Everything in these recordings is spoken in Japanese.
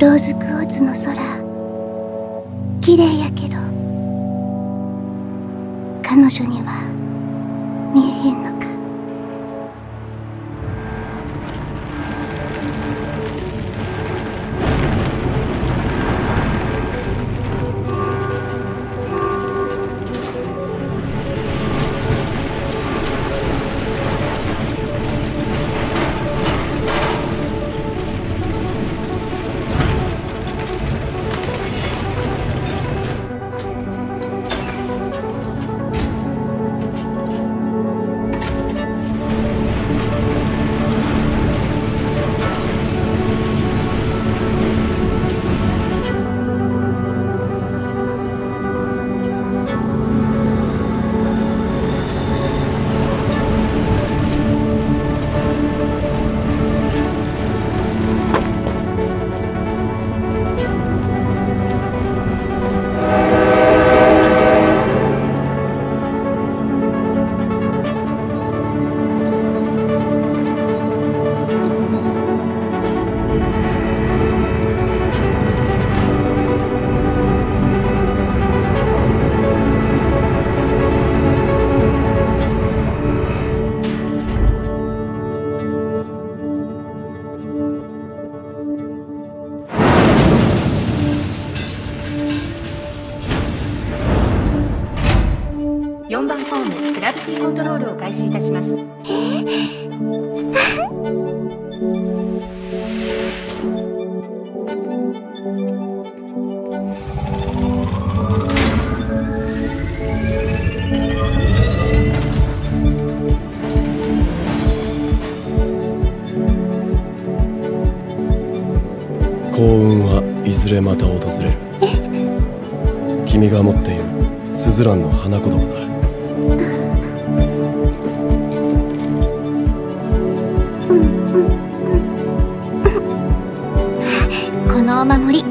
ローズクォーツの空。綺麗やけど彼女には見え番ホームグラビティコントロールを開始いたします。幸運はいずれまた訪れる。君が持っているスズランの花言葉だ。このお守り。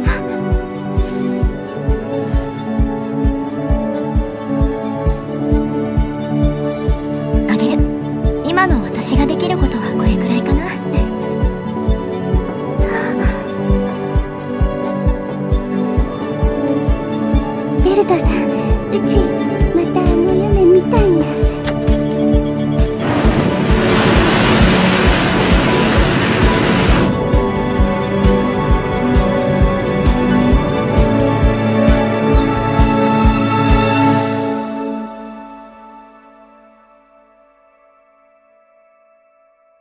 あげる。今の私ができることはこれくらいかな。ベルトさんうちまたあの夢見たんや。